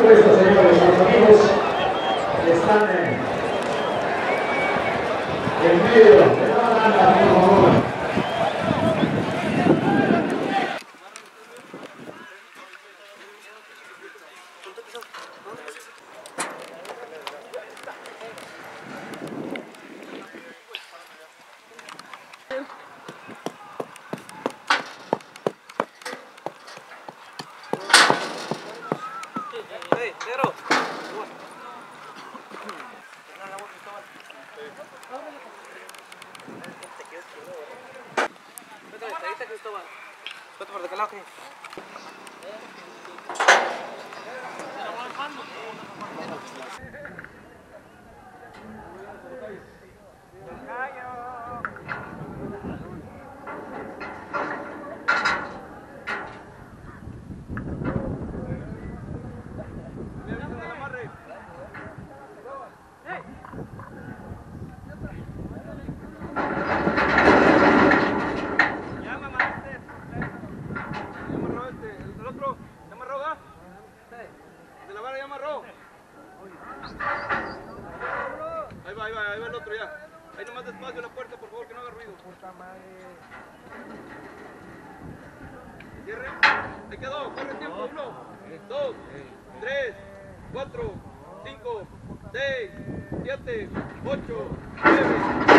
Supuesto, señores, los amigos están en, medio. de la Está Cristóbal. Vete por de calado, ¿qué mamá, este. Ya amarró este. El otro. ¿Ya amarró, va? De la vara ya amarró. Ahí va, ahí otro ya. Ahí nomás despacio la puerta, por favor, que no haga ruido. Cierre. Ahí quedó. Corre tiempo. Uno, dos, tres, cuatro, cinco, seis, siete, ocho, nueve.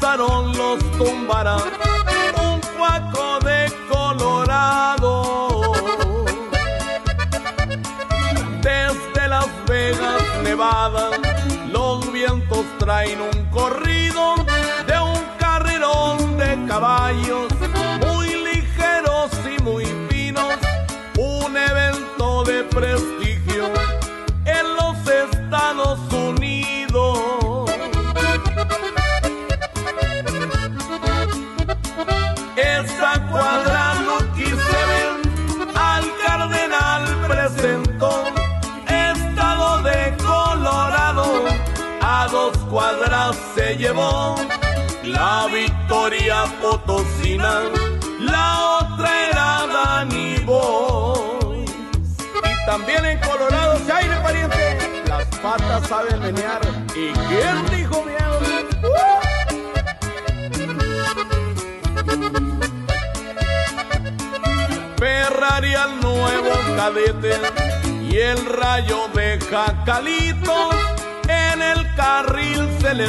Los tumbarán. Un cuaco de Colorado. Desde Las Vegas, Nevada, los vientos traen un corrido de un carrerón de caballos, muy ligeros y muy finos, un evento de prestigio a dos cuadras se llevó la victoria potosina. La otra era Danny Boy. Y también en Colorado se aire pariente las patas saben menear. Y quién dijo miedo Ferrari al nuevo cadete y el rayo de Jacalito en el carril le